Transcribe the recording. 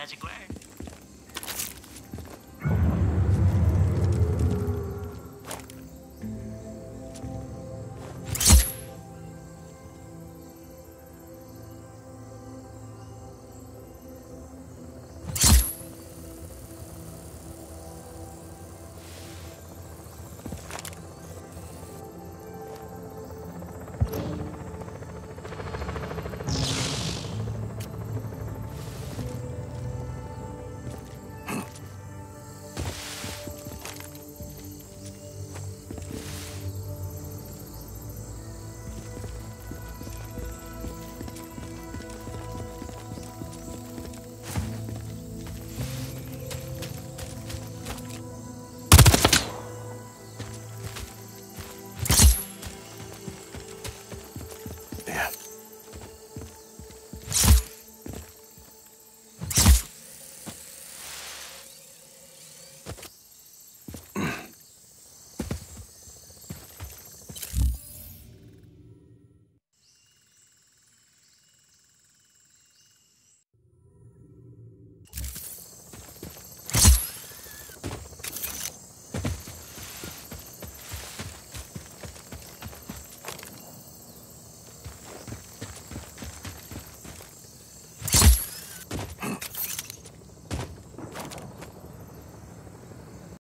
magic word.